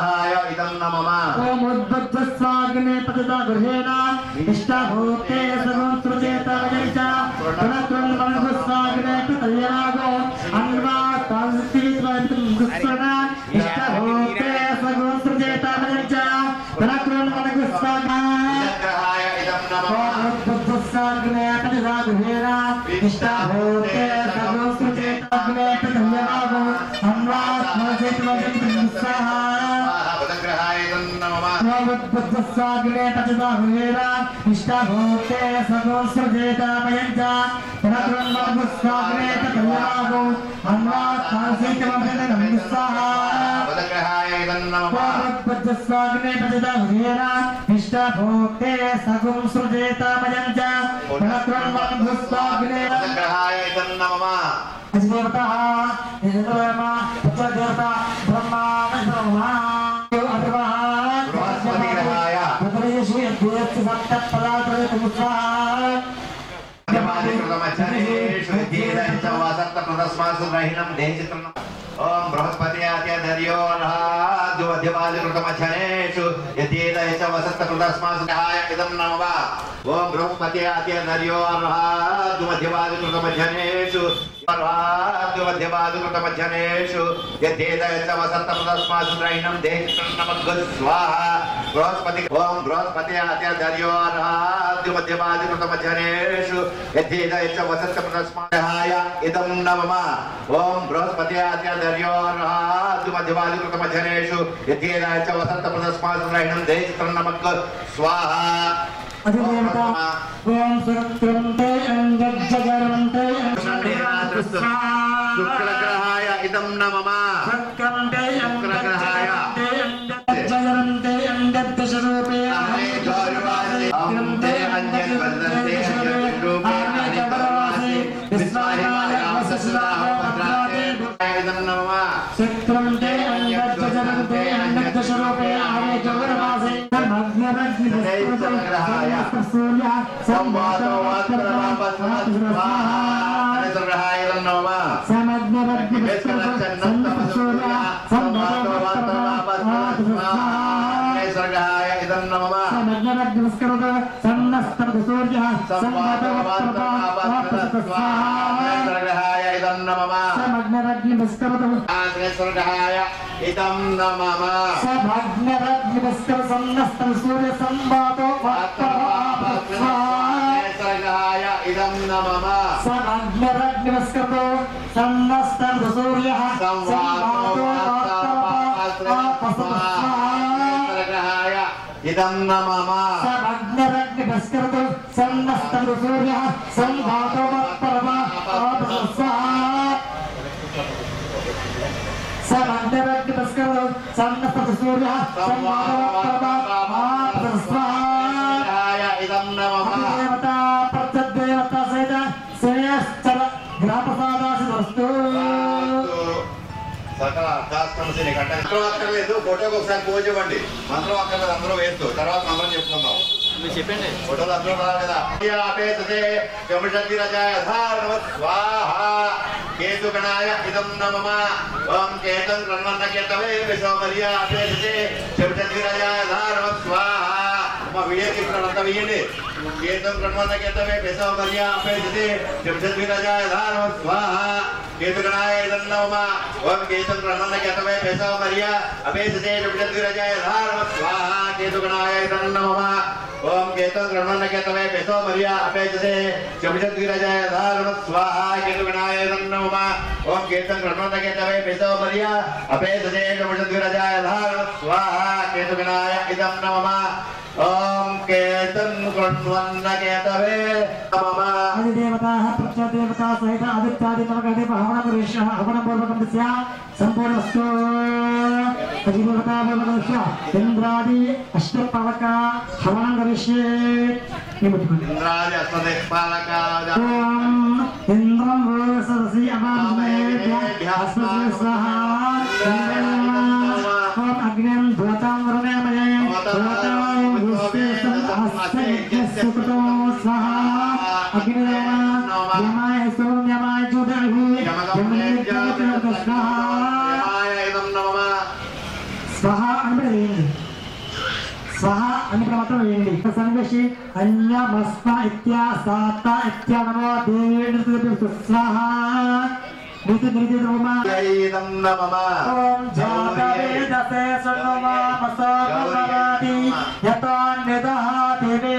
सहाय इदं न मम ओम पतदा पतिता गृहेण इष्टभूते सर्वं सृजेत वजैश्च ఉపగ్రహాయ ఇదం నమమ నిష్ఠభోక్తే సగుం సృజేతామయం చ పునఃస్వాగ్నే ఉపగ్రహాయ ఇదం నమమ దేవత దేవత దేవత महिलं देहितं ॐ बृहस्पत्याद्यो नः द्वध्यपालकृतमच्छनेषु यद्येत च वसत्कृतस्मात् इदं नाम। वा ओम बृहस्पति आते नरियो अर्हाद्मध्यवादुकृतमध्यनेषु अर्हाद्मध्यवादुकृतमध्यनेषु यद्येतमसन्तमतस्मासुत्रैणं देहिकृष्णमग्स्वाहा बृहस्पति ओम बृहस्पति आते नरियो अर्हाद्मध्यवादुकृतमध्यनेषु यद्येतमसन्तमतस्माहाय इदं न ओम बृहस्पति आते नरियो अर्हाद्मध्यवादुकृतमध्यनेषु यद्येतमसन्तमतस्मासुत्रैणं देहिकृष्णमग् स्वाहा గ్రహిణం దేహితం నమద్గ స్వాహ ఓం సుక్రంతే అంగజ్జగరంతే శుక్రగ్రహాయ ఇదం నమమ సంవాదో వాత్రమాపస్వాహ ఇదం నమమ స్వర్గాయ ఇదం నమమ స్వర్గాయ ఇదం నమమ స్వర్గాయ ఇదం నమమ స్వర్గాయ ఇదం నమమ సూర్య స్వర్గాయ ఇదం నమమ సమగ్నరగ్నిభస్కరతో సన్నస్తము సూర్య సంభాతో పరమా సమగ్నరగ్నిభస్కరతో సన్నస్తము సూర్య సంభాతో పరమా సకల నీకు అంటే మంత్రం అక్కర్లేదు ఫోటోకి ఒకసారి పూజ ఇవ్వండి. మంత్రం అక్కర్లేదు అందరూ వేస్తూ. తర్వాత మంత్రం చెప్పుకుందాం. చెప్పండి. ఫోటోలు అందరూ రాలేదా ఆపేతతే చముషద్విరజాయ ధారణ స్వాహ కేతుగణాయ ఇదం నమమ. ఓం కేతం కృణ్వన్న కేతవే విశ్వమర్య ఆపేతతే చముషద్విరజాయ ధారణ స్వాహ भैया के प्रणता भैया ने। ये तो प्रणमाता कहता है, पैसा भैया आप जैसे जमशेद भी राजा धार स्वाहा, केतु गणाय दन्नवमा ओम केतु प्रणमाता कहता है, पैसा भैया आप जैसे जमशेद भी राजा धार स्वाहा, केतु गणाय दन्नवमा ओम केतु गणमाता कहता है, पैसा भैया आप जैसे जमशेद भी राजा धार स्वाहा, केतु गणाय दन्नवमा ओम केतु गणमाता कहता है, पैसा भैया आप जैसे जमशेद भी राजा धार स्वाहा, केतु गणाय इदम नवमा ओम केतन कण्वन्न केतवे नमः। आदि देवताः प्रत्य देवता सहित आदित्यादि नवगणे हवनं करिष्यः हवनं पूर्वकं तस्य सम्पूर्णस्तु। अधिपूर्वका पूर्वकस्य इन्द्रादि अष्टपालक हवनं करिष्ये। इंद्रादि अष्टपालक ओम इंद्रम इन्द्रं वससि अमामे स्वाहा। हस्तयज्ञस्य कृतो स्वाहा अग्निदेव यमाय सौम्यमाय ज्योतिर्हि यमनेभ्यः स्वाहा यमाय इदं नमः స్వహ అని కూడా వేయండి స్వహ అని కూడా మాత్రం వేయండి సంగసి అన్యమస్మ ఇత్యా సాత ఇత్యా నమో దేవి స్వాహ నీతి నీతి రోమా इदं नमः ఓం జాతవేదసే శృణుమామసాది యతాన్యదః దేవేదః శరభద్రకాని స్వాభావే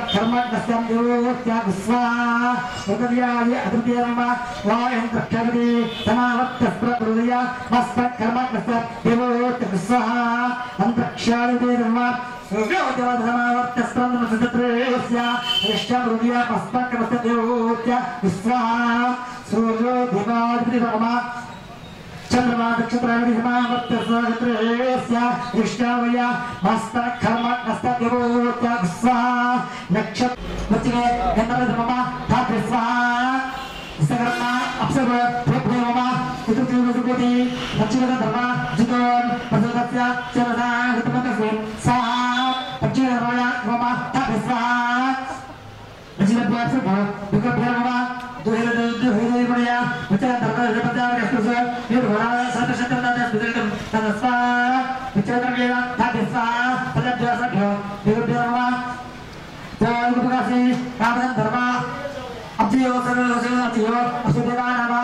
భస్మ కర్మణ్యస్యం యోత్యాగ స్వాహ ఉదర్యాయ అదృతీయమ వాయం ప్రఖ్యాతి సమావర్త్యస్త్ర రూయ భస్మ కర్మణ్యస్య యోత్యాగ స్వాహ चंद्रमा नक्षत्रावधि समावत्य स्वक्षत्रे एवस्य दृष्टावया मस्तक कर्म नस्तदेवोत्याग स्वाहा नक्षत्र वचने गंधर्व मम धात्र स्वाहा सगर्मा अप्सर प्रभु मम इतुति वजुपति पच्चिरद धर्मा जितोन प्रसदस्य चरदा गतमकस्मिन् स्वाहा। पच्चिरद धर्मा मम धात्र स्वाहा पच्चिरद भ्यास भव दुःख भ्यास मम Terima kasih, Kabupaten Dharma, Abdiyo, Senul, Senul, Abdiyo, Abdiyo, Nama,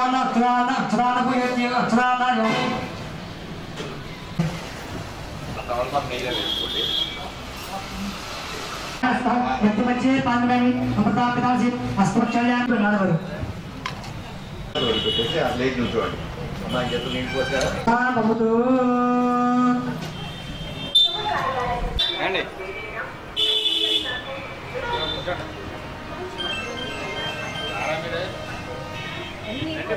అక్షరాల అక్షరాల అక్షరాలకు ఏంటి అక్షరాల యోగి వ్యక్తి మంచి పాండవేమి అమృతా పితాసి అస్పృక్షల్యాన్ని నాడవరు పెట్టేసి ఆ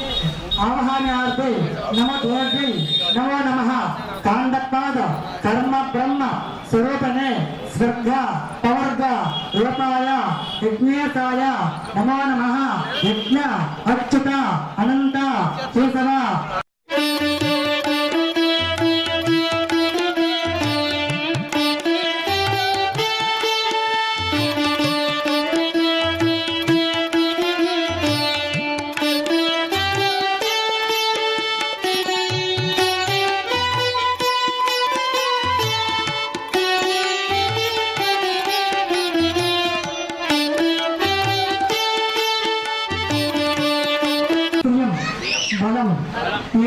कर्म ब्रह्म स्वरूपने स्वर्ग पवर्ग रूपाय यज्ञेताय नमो नमः। यज्ञ अच्युत अनंत सूचना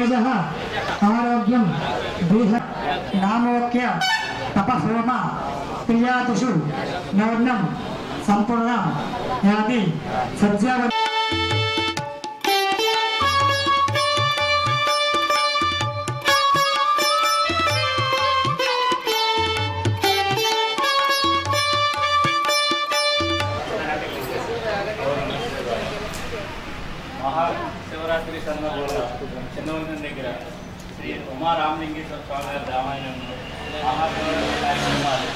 ವೇದ ಆರೋಗ್ಯ ದೇಹ ನಾಮೋಕ್ಯ ತಪಸೋಮ ಕ್ರಿಯಾತಿಷು ಯೌರ್ಣಂ ಸಂಪೂರ್ಣ ಯಾದಿ ಸಜ್ಜಾವ శ్రీ ఉమారామలింగేశ్వర స్వామి గారి రామాయణంలో మహాశివరాత్రి కార్యక్రమాలు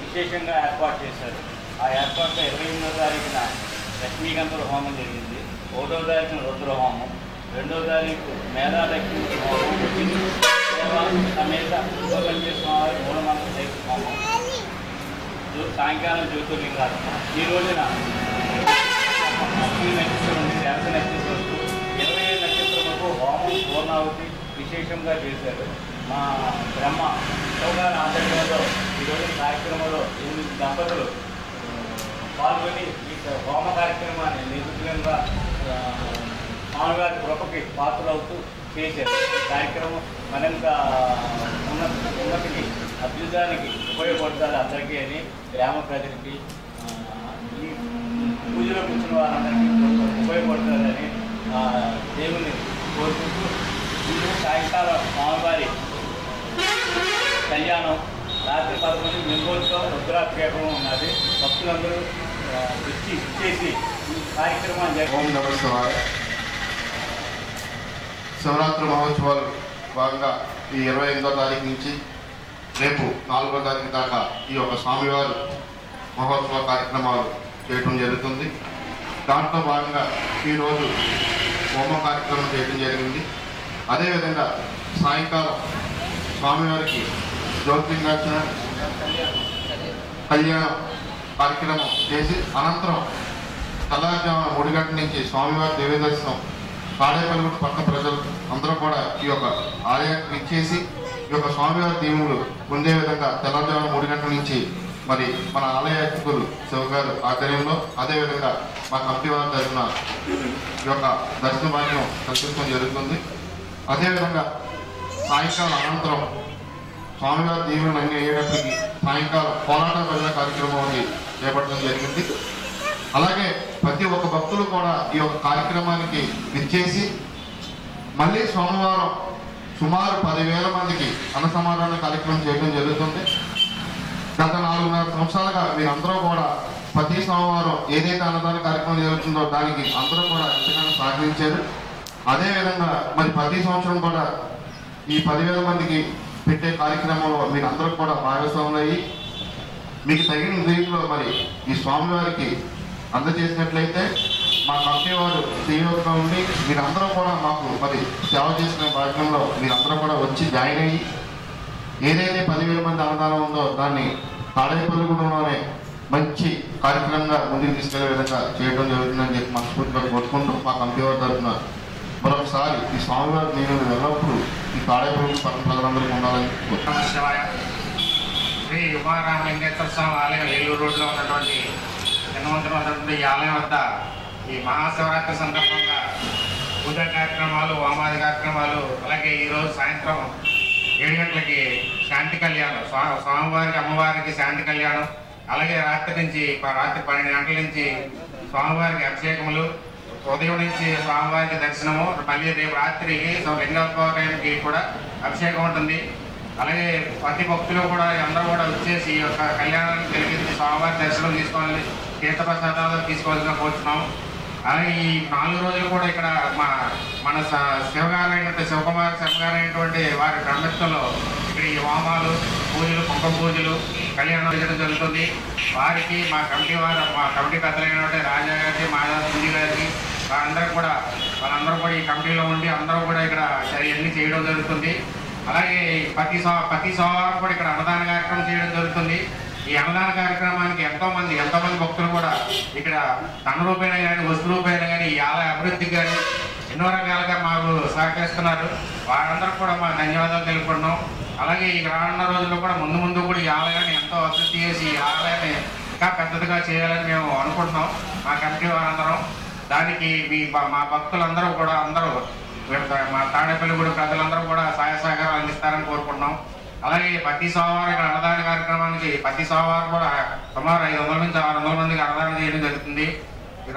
విశేషంగా ఏర్పాటు చేశారు. ఆ ఏర్పాటులో ఇరవై ఎనిమిదో తారీఖున లక్ష్మీకాంతుల హోమం జరిగింది. ఒకటో తారీఖున రుద్ర హోమం. రెండో తారీఖు మేధాలక్ష్మి హోమం సమేత ఉపకంజ స్వామివారి మూలమంత్ర శక్తి హోమం. సాయంకాలం జ్యోతిర్లింగాలు. ఈ రోజున లక్ష్మీ నక్షత్రం నుండి దేవత నక్షత్రం ఇరవై ఐదు నక్షత్రం వరకు హోమం పూర్ణావతి విశేషంగా చేశారు. మా బ్రహ్మ చౌగారి ఆధ్వర్యంలో ఈరోజు కార్యక్రమంలో ఎనిమిది దంపతులు పాల్గొని ఈ హోమ కార్యక్రమాన్ని నిర్విఘ్నంగా మామగారి కృపకి పాత్రలవుతూ చేశారు. కార్యక్రమం మరింత ఉన్నత ఉన్నతికి అభ్యుదానికి ఉపయోగపడతారు అందరికీ అని గ్రామ ప్రజలకి ఈ పూజలో కూర్చున్న వారందరికీ ఉపయోగపడతారని దేవుని కోరుకుంటూ సాయంకాలం స్వామివారి కళ్యాణం రాత్రి పదకొండు లింగోత్సవం రుద్రాభిషేకం ఉన్నది. భక్తులందరూ వచ్చి ఇచ్చేసి కార్యక్రమాన్ని జరిపి ఓం శివరాత్రి మహోత్సవాలు భాగంగా ఈ ఇరవై ఎనిమిదో తారీఖు నుంచి రేపు నాలుగో తారీఖు దాకా ఈ యొక్క స్వామివారి మహోత్సవ కార్యక్రమాలు చేయటం జరుగుతుంది. దాంట్లో భాగంగా ఈరోజు హోమ కార్యక్రమం చేయడం జరిగింది. అదేవిధంగా సాయంకాలం స్వామివారికి జ్యోతిలింగార్చన కళ్యాణం కార్యక్రమం చేసి అనంతరం తెల్లవారుజామున మూడు గంటల నుంచి స్వామివారి దివ్య దర్శనం తాడేపల్లిగూడ పట్టణ ప్రజలు అందరూ కూడా ఈ యొక్క ఆలయానికి ఇచ్చేసి ఈ యొక్క స్వామివారి దీవులు పొందే విధంగా తెల్లవారుజామున మూడు గంటల నుంచి మరి మన ఆలయ అర్చకులు శివగారు ఆధ్వర్యంలో అదేవిధంగా మా కమిటీ వారి తరఫున ఈ యొక్క దర్శన భాగ్యం కల్పించడం జరుగుతుంది. అదేవిధంగా సాయంకాలం అనంతరం స్వామివారి దీవులను అన్ని అయ్యేటప్పటికి సాయంకాలం పోరాట ప్రజల కార్యక్రమం అనేది చేపట్టడం జరిగింది. అలాగే ప్రతి ఒక్క భక్తులు కూడా ఈ యొక్క కార్యక్రమానికి విచ్చేసి మళ్ళీ సోమవారం సుమారు పదివేల మందికి అన్నసమాధాన కార్యక్రమం చేయడం జరుగుతుంది. గత నాలుగున్నర సంవత్సరాలుగా మీరందరూ కూడా ప్రతి సోమవారం ఏదైతే అన్నదాన కార్యక్రమం జరుగుతుందో దానికి అందరూ కూడా ఎంతగానో సహకరించారు. అదేవిధంగా మరి ప్రతి సంవత్సరం కూడా ఈ పదివేల మందికి పెట్టే కార్యక్రమంలో మీరు అందరూ కూడా భాగస్వాములయ్యి మీకు తగిన రీతిలో మరి ఈ స్వామివారికి అందజేసినట్లయితే మా కంపెనీవారు వారు సీఈఓగా ఉండి మీరందరూ కూడా మాకు మరి సేవ చేసిన భాగంలో మీరందరూ కూడా వచ్చి జాయిన్ అయ్యి ఏదైతే పదివేల మంది అన్నదానం ఉందో దాన్ని తాడేపల్లిగూడెంలోనే మంచి కార్యక్రమంగా ముందుకు తీసుకెళ్ళే విధంగా చేయడం జరుగుతుందని చెప్పి మనస్ఫూర్తిగా కోరుకుంటూ మా కంపెనీ వారి తరఫున మరొకసారి ఈ స్వామివారి నేను వెళ్ళినప్పుడు ఈ తాడేపల్లి పట్టణ ప్రజలందరికీ ఉండాలని శ్రీ ఉమారామలింగేశ్వర స్వామి ఆలయం ఏలూరు రోడ్లో ఉన్నటువంటి జన్మవంతులు ఉన్నటువంటి ఈ ఆలయం వద్ద ఈ మహాశివరాత్రి సందర్భంగా పూజా కార్యక్రమాలు హోమాది కార్యక్రమాలు అలాగే ఈరోజు సాయంత్రం ఏడు గంటలకి శాంతి కళ్యాణం స్వామివారికి అమ్మవారికి శాంతి కళ్యాణం అలాగే రాత్రి నుంచి ప- రాత్రి పన్నెండు గంటల నుంచి స్వామివారికి అభిషేకములు ఉదయం నుంచి స్వామివారికి దర్శనము మళ్ళీ రేపు రాత్రికి లింగోద్భవానికి కూడా అభిషేకం ఉంటుంది. అలాగే ప్రతి భక్తులు కూడా అందరూ కూడా వచ్చేసి ఈ యొక్క కళ్యాణాన్ని కలిగించి స్వామివారి దర్శనం తీసుకోవాలి తీర్థప్రసాదాలు తీసుకోవాల్సిన కోరుతున్నాం అలాగే ఈ నాలుగు రోజులు కూడా ఇక్కడ మా మన స- శివగారైనటువంటి శివకుమార్ శివగారైనటువంటి వారి బ్రహ్మత్వంలో ఇక్కడ ఈ హోమాలు పూజలు కుంకుమ పూజలు కళ్యాణం చేయడం జరుగుతుంది. వారికి మా కమిటీ వారు మా కమిటీ పెద్దలైనటువంటి రాజా గారికి మాధవ గారికి వాళ్ళందరూ కూడా వాళ్ళందరూ కూడా ఈ కమిటీలో ఉండి అందరూ కూడా ఇక్కడ ఇవన్నీ చేయడం జరుగుతుంది. అలాగే ప్రతి సో ప్రతి సోమవారం కూడా ఇక్కడ అన్నదాన కార్యక్రమం చేయడం జరుగుతుంది. ఈ అన్నదాన కార్యక్రమానికి ఎంతోమంది ఎంతోమంది భక్తులు కూడా ఇక్కడ ధన రూపేణ కానీ వస్తు రూపేణ కానీ ఈ ఆలయ అభివృద్ధికి కానీ ఎన్నో రకాలుగా మాకు సహకరిస్తున్నారు. వారందరూ కూడా మా ధన్యవాదాలు తెలుపుకుంటున్నాం. అలాగే ఈ రానున్న రోజుల్లో కూడా ముందు ముందు కూడా ఈ ఆలయాన్ని ఎంతో అభివృద్ధి చేసి ఈ ఆలయాన్ని ఇంకా పెద్దదిగా చేయాలని మేము అనుకుంటున్నాం. మా కమిటీ వారందరం. దానికి మీ మా భక్తులందరూ కూడా అందరూ మా తాడేపల్లి ప్రజలందరూ కూడా సహాయ సహకారాలు అందిస్తారని కోరుకుంటున్నాం. అలాగే ప్రతి సోమవారం ఇక్కడ అన్నదాన కార్యక్రమానికి ప్రతి సోమవారం కూడా సుమారు ఐదు వందల నుంచి ఆరు వందల మందికి అన్నదానం చేయడం జరుగుతుంది. ఇక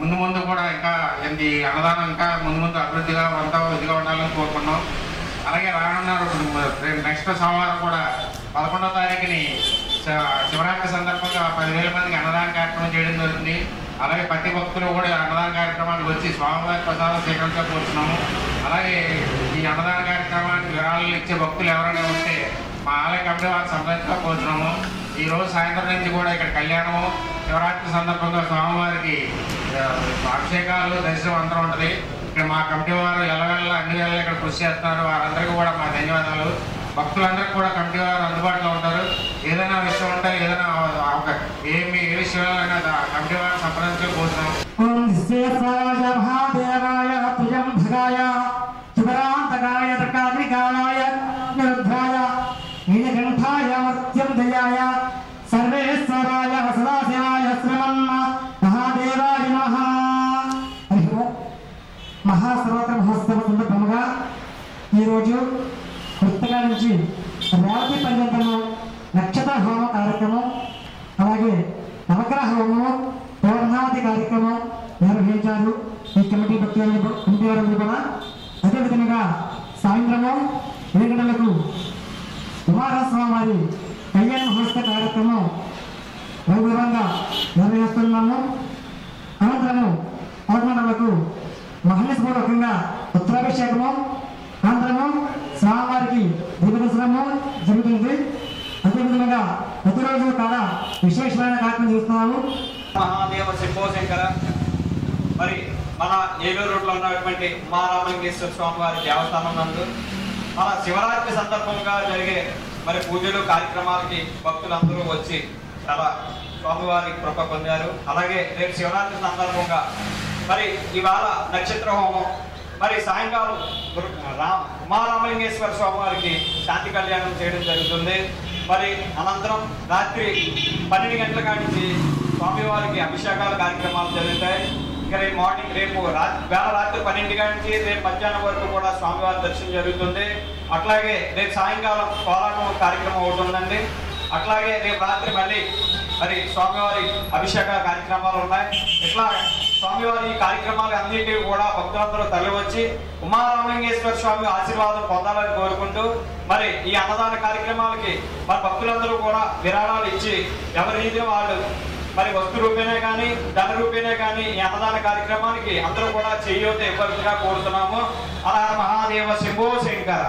ముందు ముందు కూడా ఇంకా ఇది అన్నదానం ఇంకా ముందు ముందు అభివృద్ధిగా అంతా ఇదిగా ఉండాలని కోరుకున్నాం అలాగే రానున్న నెక్స్ట్ సోమవారం కూడా పదకొండో తారీఖుని శివరాత్రి సందర్భంగా పదివేల మందికి అన్నదాన కార్యక్రమం చేయడం జరుగుతుంది. అలాగే ప్రతి భక్తులు కూడా అన్నదాన కార్యక్రమానికి వచ్చి స్వామివారి ప్రసాదం స్వీకరించబోతున్నాము అలాగే ఈ అన్నదాన కార్యక్రమానికి విరాళాలు ఇచ్చే భక్తులు ఎవరైనా ఉంటే మా ఆలయ కమిటీ వారిని సంప్రదించకపోతున్నాము ఈరోజు సాయంత్రం నుంచి కూడా ఇక్కడ కళ్యాణము శివరాత్రి సందర్భంగా స్వామివారికి అభిషేకాలు దర్శనం అందరూ ఉంటుంది. ఇక్కడ మా కమిటీ వారు ఎలవెల్ల అన్ని వేళ ఇక్కడ కృషి చేస్తున్నారు. వారందరికీ కూడా మా ధన్యవాదాలు. భక్తులందరికీ కూడా కమిటీ వారు అందుబాటులో ఉంటారు. ఏదైనా విషయం ఉంటే ఏదైనా ఏమి ఏ విషయాలైనా కమిటీ వారిని సంప్రదించకపోతున్నాం విశ్వేశ్వరాయ మహాదేవాయ త్రిజంభగాయ శుభరాంతకాయ త్రికాగ్నికాయ నిరుద్ధాయ నీలకంఠాయ మత్యంధయాయ సర్వేశ్వరాయ సదాశివాయ శ్రీమన్ మహాదేవాయ నమః హరి ఓం మహాశివరాత్రి మహోత్సవ సందర్భంగా ఈరోజు కొత్తగా నుంచి రేవతి పర్యంతము నక్షత్ర హోమ కార్యక్రమం అలాగే నవగ్రహ హోమం పౌర్ణాది కార్యక్రమం నిర్వహించారు ఈ కమిటీ భక్తులు కమిటీ వారందరూ కూడా అదేవిధంగా సాయంత్రము ఏడు గంటలకు కుమారస్వామి వారి కళ్యాణ మహోత్సవ కార్యక్రమం వైభవంగా నిర్వహిస్తున్నాము అనంతరము పదకొండవకు మహేశ్వరకంగా ఉత్తరాభిషేకము అనంతరము స్వామివారికి జరుగుతుంది. అదేవిధంగా ప్రతిరోజు కూడా విశేషమైన కార్యక్రమం చేస్తున్నాము. మహాదేవ శంభో శంకర మరి మన ఏలూరు రోడ్లో ఉన్నటువంటి ఉమారామలింగేశ్వర స్వామి వారి దేవస్థానం నందు మన శివరాత్రి సందర్భంగా జరిగే మరి పూజలు కార్యక్రమాలకి భక్తులందరూ వచ్చి చాలా స్వామివారి కృప పొందారు. అలాగే రేపు శివరాత్రి సందర్భంగా మరి ఇవాళ నక్షత్ర హోమం మరి సాయంకాలం గురు- రా ఉమారామలింగేశ్వర స్వామి వారికి శాంతి కళ్యాణం చేయడం జరుగుతుంది. మరి అనంతరం రాత్రి పన్నెండు గంటల కాడించి స్వామివారికి అభిషేకాల కార్యక్రమాలు జరుగుతాయి. ఇక రేపు మార్నింగ్ రేపు రాత్రి వేళ రాత్రి పన్నెండు గంటల రేపు మధ్యాహ్నం వరకు కూడా స్వామివారి దర్శనం జరుగుతుంది. అట్లాగే రేపు సాయంకాలం కోలాటం కార్యక్రమం ఒకటి ఉందండి. అట్లాగే రేపు రాత్రి మళ్ళీ మరి స్వామివారి అభిషేక కార్యక్రమాలు ఉన్నాయి. ఇట్లా స్వామివారి ఈ కార్యక్రమాలు అన్నింటివి కూడా భక్తులందరూ తరలివచ్చి ఉమారామలింగేశ్వర స్వామి ఆశీర్వాదం పొందాలని కోరుకుంటూ మరి ఈ అన్నదాన కార్యక్రమాలకి మరి భక్తులందరూ కూడా విరాళాలు ఇచ్చి ఎవరి వాళ్ళు మరి వస్తు రూపేనే కానీ ధన రూపేనే కానీ ఈ అన్నదాన కార్యక్రమానికి అందరూ కూడా చెయ్యొద్దు ఇవ్వాల్సిందిగా కోరుతున్నాము. అలా మహాదేవ శంభో శంకర.